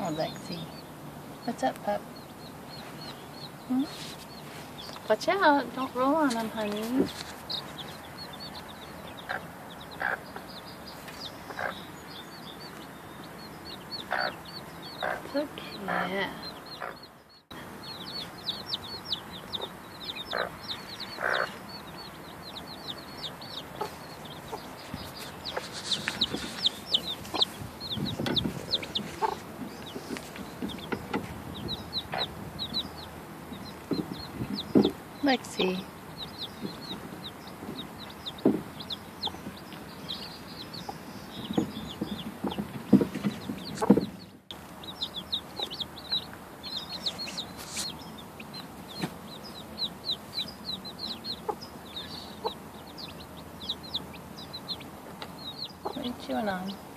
Oh, Lexi. What's up, pup? Hmm? Watch out. Don't roll on him, honey. So cute. Lexi. What are you chewing on?